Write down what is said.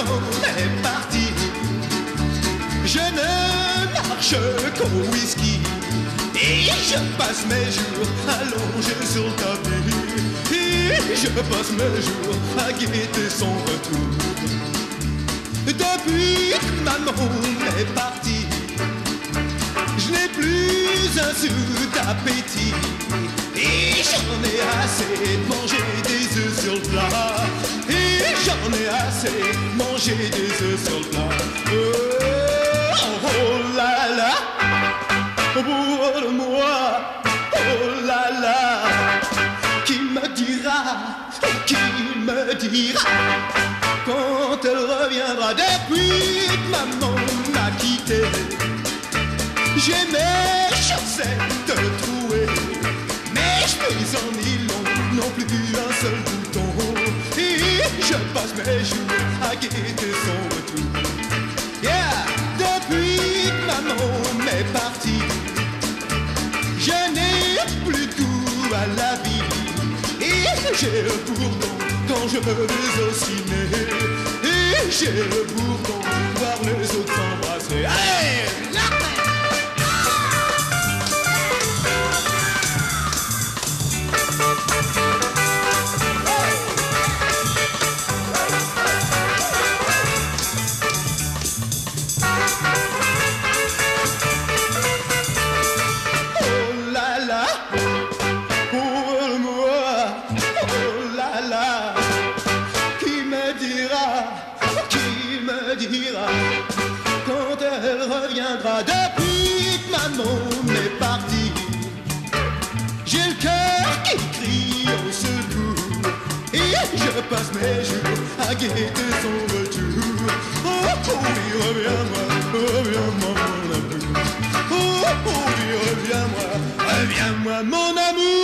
est. Je ne marche qu'au whisky. Et je passe mes jours allongé sur le tapis. Et je passe mes jours à guetter son retour. Depuis que maman est partie, je n'ai plus un sou appétit. Et j'en ai assez de manger des œufs sur le plat. J'en ai assez de manger des œufs sur le plat. Oh, oh là là, pour moi, oh là là, qui me dira, qui me dira, quand elle reviendra depuis que maman m'a quitté. J'ai mes chaussettes trouées, mes chemises en nylon n'ont plus passe mes jours à guetter son retour. Yeah, depuis que maman m'est partie, je n'ai plus goût à la vie. Et j'ai le bourdon quand je vais au ciné. Et j'ai le bourdon voir les autres s'embrasser. Quand elle reviendra depuis que maman m'est partie. J'ai le cœur qui crie au secours, et je passe mes jours à guetter son retour. Oh, oh oui, reviens-moi, reviens-moi mon amour. Oh, oh oui, reviens-moi, reviens-moi mon amour.